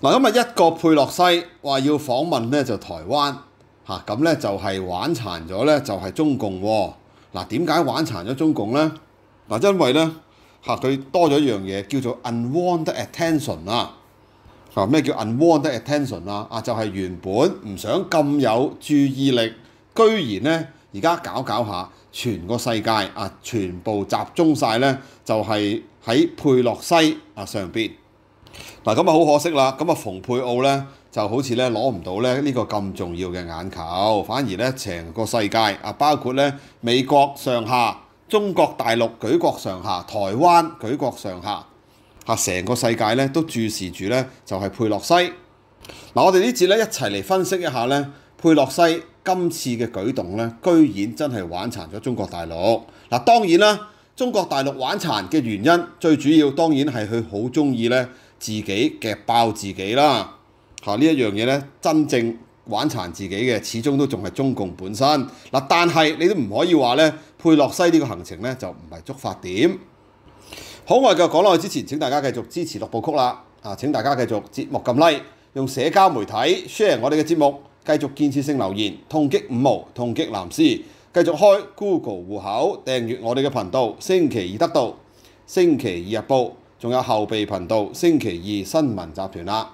嗱，今日一個佩洛西話要訪問咧就台灣嚇，咁、咧就係、玩殘咗咧就係、中共喎。嗱、點解玩殘咗中共咧？嗱、因為咧嚇佢多咗一樣嘢叫做 unwanted attention 啊。啊，咩叫 unwanted attention 啊？啊，就係、原本唔想咁有注意力，居然咧而家搞搞下，全個世界啊全部集中晒咧，就係、喺佩洛西啊上邊。嗱，咁啊好可惜啦，咁啊蓬佩奧咧就好似咧攞唔到咧呢個咁重要嘅眼球，反而咧成個世界啊，包括咧美國上下、中國大陸舉國上下、台灣舉國上下，嚇成個世界咧都注視住咧就係佩洛西。嗱，我哋呢節咧一齊嚟分析一下咧佩洛西今次嘅舉動咧，居然真係玩殘咗中國大陸。嗱，當然啦，中國大陸玩殘嘅原因最主要當然係佢好中意咧。自己夾爆自己啦！嚇、呢一樣嘢咧，真正玩殘自己嘅，始終都仲係中共本身嗱、但係你都唔可以話咧，佩洛西呢個行程咧就唔係觸發點。好，我哋繼續講落去之前，請大家繼續支持六部曲啦！啊，請大家繼續節目撳 like，用社交媒體 share 我哋嘅節目，繼續建設性留言，痛擊五毛，痛擊藍絲，繼續開 Google 戶口，訂閱我哋嘅頻道。星期二得到，星期二日報。仲有後備頻道星期二新聞集團啦，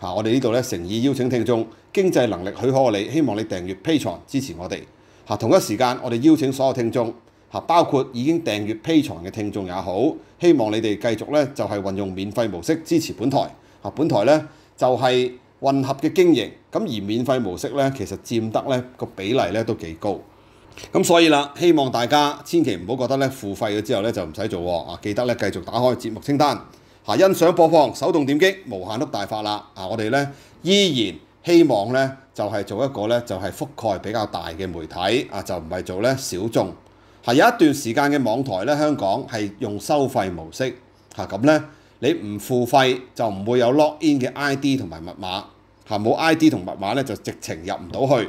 嚇、我哋呢度咧誠意邀請聽眾，經濟能力許可你，希望你訂閱 Patreon 支持我哋。嚇、同一時間，我哋邀請所有聽眾，嚇、包括已經訂閱 Patreon 嘅聽眾也好，希望你哋繼續咧就係、是、運用免費模式支持本台。嚇、啊、本台咧就係、混合嘅經營，咁而免費模式咧其實佔得咧個比例咧都幾高。咁所以啦，希望大家千祈唔好覺得咧付費咗之後咧就唔使做喎啊！記得咧繼續打開節目清單，嚇欣賞播放，手動點擊無限碌大法啦！啊，我哋咧依然希望咧就係做一個咧就係覆蓋比較大嘅媒體啊，就唔係做咧小眾。係有一段時間嘅網台咧，香港係用收費模式嚇，咁咧你唔付費就唔會有 log in 嘅 ID 同埋密碼嚇，冇 ID 同密碼咧就直情入唔到去。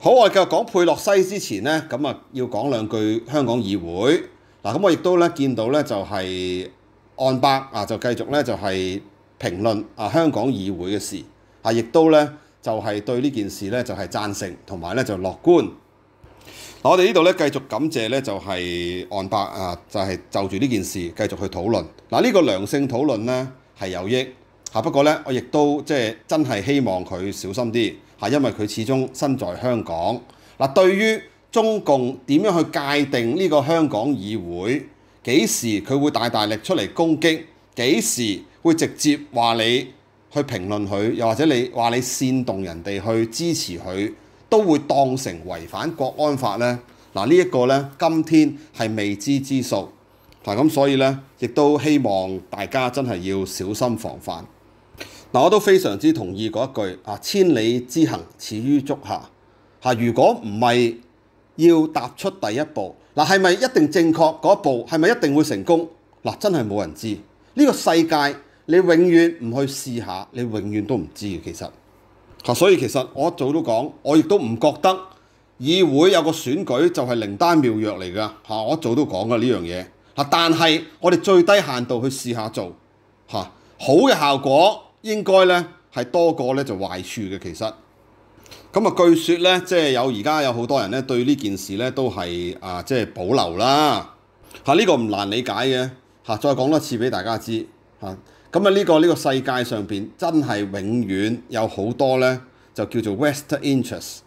好，我哋繼續講佩洛西之前咧，咁啊要講兩句香港議會嗱，咁我亦都咧見到咧就係岸伯啊，就繼續咧就係評論啊香港議會嘅事啊，亦都咧就係對呢件事咧就係贊成同埋咧就樂觀。嗱，我哋呢度咧繼續感謝咧就係岸伯啊，就係就住呢件事繼續去討論嗱，呢個良性討論咧係有益嚇，不過咧我亦都即係真係希望佢小心啲。係因為佢始終身在香港嗱，對於中共點樣去界定呢個香港議會，幾時佢會大大力出嚟攻擊，幾時會直接話你去評論佢，又或者你話你煽動人哋去支持佢，都會當成違反國安法呢？嗱，呢一個呢，今天係未知之數。嗱，咁所以呢，亦都希望大家真係要小心防範。嗱，我都非常之同意嗰一句啊，千里之行，始於足下。嚇，如果唔係要踏出第一步，嗱，係咪一定正確嗰一步？係咪一定會成功？嗱，真係冇人知。呢個世界你永遠唔去試下，你永遠都唔知嘅。其實嚇，所以其實我早都講，我亦都唔覺得議會有個選舉就係靈丹妙藥嚟㗎。嚇，我早都講㗎呢樣嘢。嚇，但係我哋最低限度去試下做嚇，好嘅效果。應該咧係多過咧就壞處嘅，其實。咁啊，據說咧即係有而家有好多人咧對呢件事咧都係啊即係保留啦。嚇，呢個唔難理解嘅嚇。再講多次俾大家知。嚇，咁啊呢個呢個世界上邊真係永遠有好多咧就叫做 West interest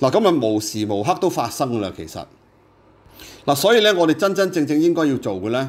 嗱，咁啊無時無刻都發生啦，其實。嗱，所以咧我哋真真正正應該要做嘅咧，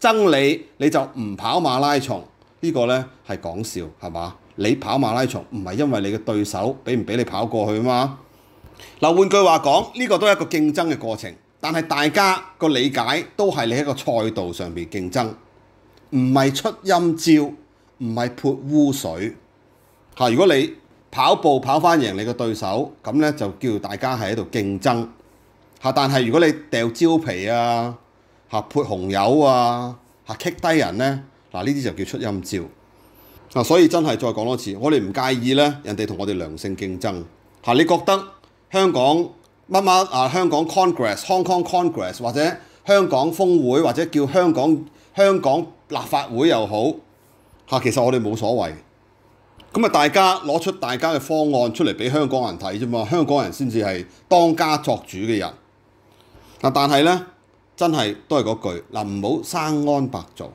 憎你，你就唔跑馬拉松，呢個咧係講笑係嘛？你跑馬拉松唔係因為你嘅對手俾唔俾你跑過去嘛？嗱，換句話講，呢個都係一個競爭嘅過程，但係大家個理解都係你喺個賽道上邊競爭，唔係出陰招，唔係潑污水嚇。如果你跑步跑翻贏你個對手，咁咧就叫大家係喺度競爭嚇。但係如果你掉蕉皮啊嚇潑紅油啊嚇棘低人咧，嗱呢啲就叫出陰招。嗱，所以真係再講多次，我哋唔介意咧，人哋同我哋良性競爭嚇。你覺得香港乜乜啊？香港 Congress、Hong Kong Congress 或者香港峰會或者叫香港香港立法會又好嚇，其實我哋冇所謂。咁啊，大家攞出大家嘅方案出嚟俾香港人睇啫嘛，香港人先至係當家作主嘅人。嗱，但係咧，真係都係嗰句嗱，唔好生安白做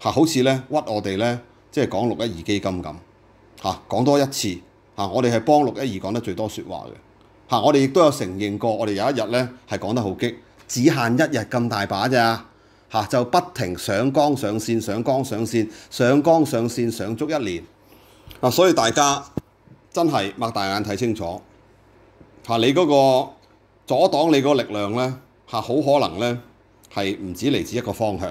嚇，好似咧屈我哋咧。即係講六一二基金咁嚇，講多一次嚇，我哋係幫六一二講得最多説話嘅嚇，我哋亦都有承認過，我哋有一日咧係講得好激，只限一日咁大把咋嚇，就不停上江上線、上江上線、上江上線上足一年啊，所以大家真係擘大眼睇清楚嚇，你嗰個阻擋你嗰個力量咧嚇，好可能咧係唔止嚟自一個方向。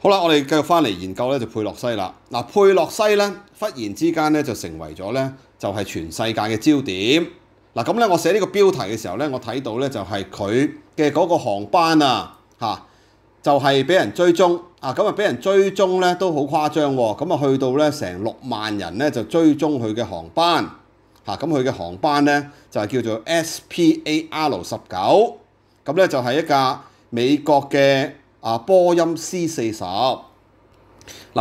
好啦，我哋繼續翻嚟研究咧，就佩洛西啦。嗱，佩洛西咧，忽然之間咧就成為咗咧，就係全世界嘅焦點。嗱，咁咧我寫呢個標題嘅時候咧，我睇到咧就係佢嘅嗰個航班啊，嚇，就係俾人追蹤啊，咁啊俾人追蹤咧都好誇張喎，咁啊去到咧成六萬人咧就追蹤佢嘅航班，嚇，咁佢嘅航班咧就係叫做 SPAR 十九，咁咧就係一架美國嘅。啊，波音 C 四十嗱，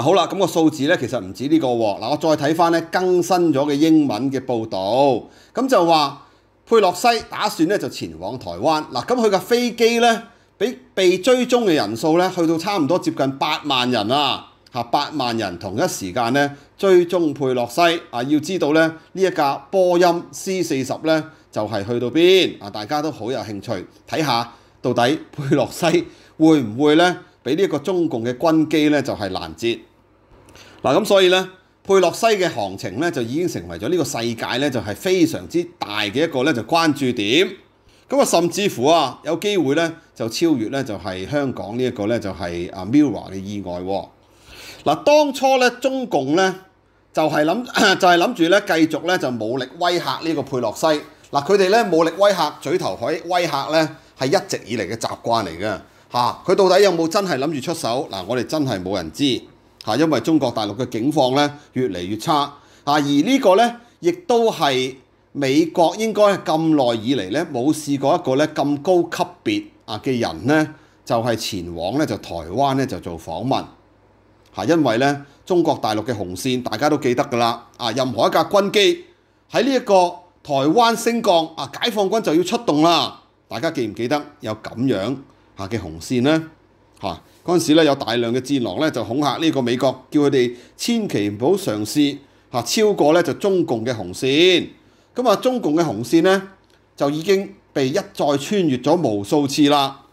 好啦，咁、那個數字咧其實唔止呢個喎。嗱，我再睇翻咧更新咗嘅英文嘅報導，咁就話佩洛西打算咧就前往台灣嗱，咁佢嘅飛機咧俾被追蹤嘅人數咧去到差唔多接近八萬人啊，嚇八萬人同一時間咧追蹤佩洛西啊，要知道咧呢一架波音 C 四十咧就係、去到邊啊，大家都好有興趣睇下到底佩洛西。會唔會咧俾呢一個中共嘅軍機咧就係攔截？嗱咁所以咧佩洛西嘅行程咧就已經成為咗呢個世界咧就係非常之大嘅一個咧就關注點。咁啊甚至乎啊有機會咧就超越咧就係香港呢一個咧就係啊 Mira 嘅意外。嗱當初咧中共咧就係諗 就係諗住咧繼續咧就武力威嚇呢個佩洛西。嗱佢哋咧武力威嚇嘴頭海威嚇咧係一直以嚟嘅習慣嚟嘅。嚇佢到底有冇真係諗住出手？嗱，我哋真係冇人知嚇，因為中國大陸嘅境況咧越嚟越差啊，而呢個咧亦都係美國應該咁耐以嚟咧冇試過一個咧咁高級別啊嘅人咧，就係前往咧就台灣咧就做訪問嚇，因為咧中國大陸嘅紅線大家都記得㗎啦啊，任何一架軍機喺呢一個台灣升降啊，解放軍就要出動啦，大家記唔記得有咁樣？下嘅紅線咧，嚇嗰陣時咧有大量嘅戰狼咧就恐嚇呢個美國，叫佢哋千祈唔好嘗試嚇超過咧就中共嘅紅線。咁啊，中共嘅紅線咧就已經被一再穿越咗無數次啦。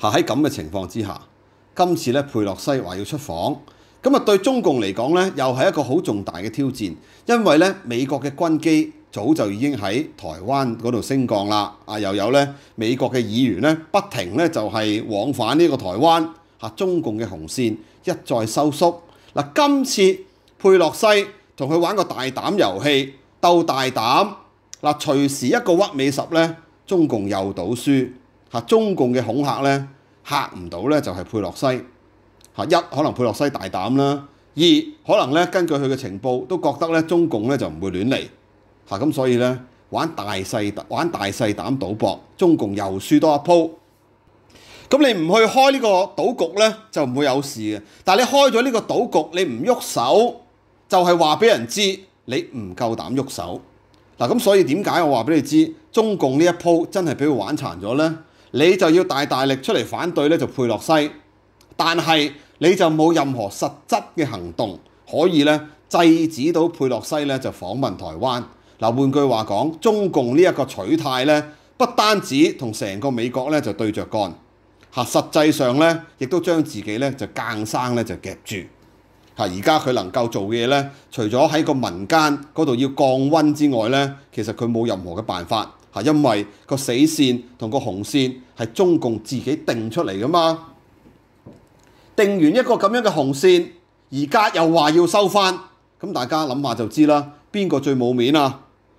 嚇喺咁嘅情況之下，今次咧佩洛西話要出訪，咁啊對中共嚟講咧又係一個好重大嘅挑戰，因為咧美國嘅軍機，早就已經喺台灣嗰度升降啦，啊又有咧美國嘅議員咧不停咧就係往返呢個台灣，嚇中共嘅紅線一再收縮。嗱，今次佩洛西同佢玩個大膽遊戲，鬥大膽，嗱隨時一個屈尾十咧，中共又賭輸，嚇中共嘅恐嚇咧嚇唔到咧就係佩洛西，嚇一可能佩洛西大膽啦，二可能咧根據佢嘅情報都覺得咧中共咧就唔會亂嚟。嗱咁、所以咧，玩大細玩大細膽賭博，中共又輸多一鋪。咁你唔去開呢個賭局呢，就唔會有事嘅。但係你開咗呢個賭局，你唔喐手，就係話俾人知你唔夠膽喐手。嗱，咁所以點解我話俾你知，中共呢一鋪真係俾佢玩殘咗呢？你就要大大力出嚟反對呢，就佩洛西。但係你就冇任何實質嘅行動可以呢制止到佩洛西呢就訪問台灣。嗱，換句話講，中共呢一個取態呢，不單止同成個美國呢就對着幹。嚇，實際上咧，亦都將自己咧就硬生咧就夾住。嚇，而家佢能夠做嘅嘢咧，除咗喺個民間嗰度要降溫之外咧，其實佢冇任何嘅辦法。嚇，因為個死線同個紅線係中共自己定出嚟噶嘛。定完一個咁樣嘅紅線，而家又話要收翻，咁大家諗下就知啦。邊個最冇面啊？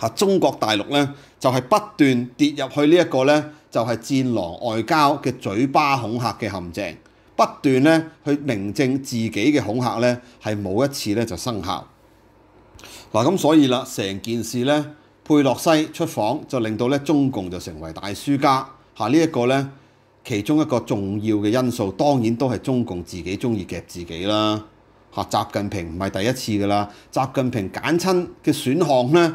嚇中國大陸咧就係不斷跌入去呢一個咧。就係戰狼外交嘅嘴巴恐嚇嘅陷阱，不斷咧去明證自己嘅恐嚇咧係冇一次咧就生效。嗱咁所以啦，成件事咧佩洛西出訪就令到咧中共就成為大輸家。嚇、呢一個咧其中一個重要嘅因素，當然都係中共自己中意夾自己啦。嚇習近平唔係第一次㗎啦，習近平揀親嘅選項咧。